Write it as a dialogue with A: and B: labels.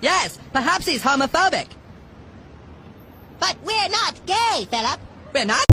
A: Yes, perhaps he's homophobic.
B: But we're not gay, Philip.
A: We're not?